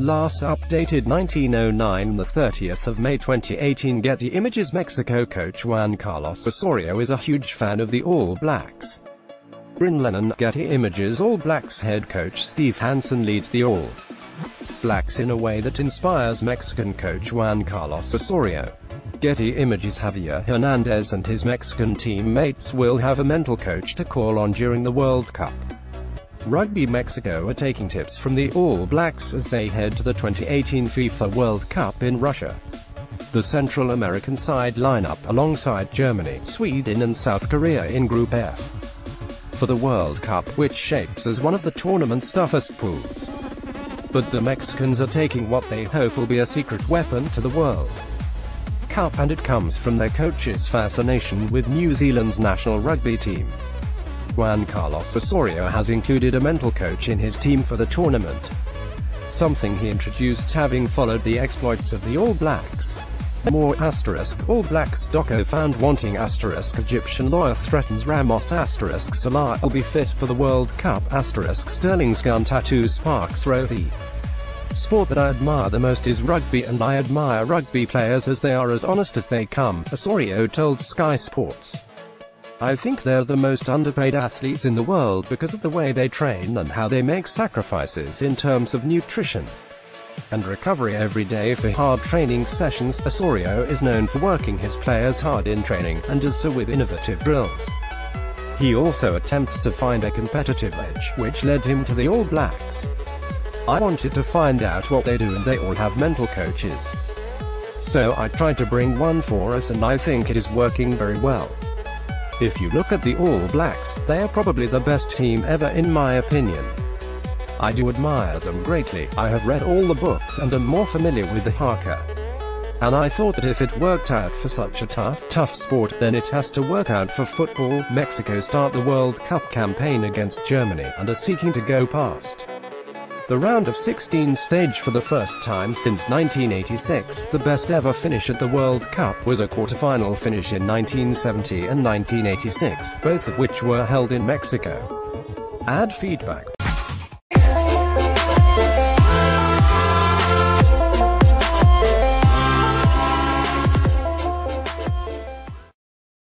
Last updated 1909 the 30th of May 2018 Getty Images Mexico coach Juan Carlos Osorio is a huge fan of the All Blacks. Bryn Lennon, Getty Images All Blacks head coach Steve Hansen leads the All Blacks in a way that inspires Mexican coach Juan Carlos Osorio. Getty Images Javier Hernandez and his Mexican teammates will have a mental coach to call on during the World Cup. Rugby Mexico are taking tips from the All Blacks as they head to the 2018 FIFA World Cup in Russia. The Central American side line up alongside Germany, Sweden and South Korea in Group F for the World Cup, which shapes as one of the tournament's toughest pools. But the Mexicans are taking what they hope will be a secret weapon to the World Cup and it comes from their coach's fascination with New Zealand's national rugby team. Juan Carlos Osorio has included a mental coach in his team for the tournament. Something he introduced having followed the exploits of the All Blacks. More asterisk, All Blacks doco found wanting asterisk Egyptian lawyer threatens Ramos asterisk Salah will be fit for the World Cup asterisk Sterling's gun tattoo sparks Rothi. Sport that I admire the most is rugby and I admire rugby players as they are as honest as they come, Osorio told Sky Sports. I think they're the most underpaid athletes in the world because of the way they train and how they make sacrifices in terms of nutrition and recovery every day for hard training sessions. Osorio is known for working his players hard in training, and does so with innovative drills. He also attempts to find a competitive edge, which led him to the All Blacks. I wanted to find out what they do and they all have mental coaches. So I tried to bring one for us and I think it is working very well. If you look at the All Blacks, they are probably the best team ever in my opinion. I do admire them greatly, I have read all the books and am more familiar with the haka. And I thought that if it worked out for such a tough, tough sport, then it has to work out for football. Mexico start the World Cup campaign against Germany, and are seeking to go past the round of 16 stage for the first time since 1986, the best ever finish at the World Cup was a quarter-final finish in 1970 and 1986, both of which were held in Mexico. Add feedback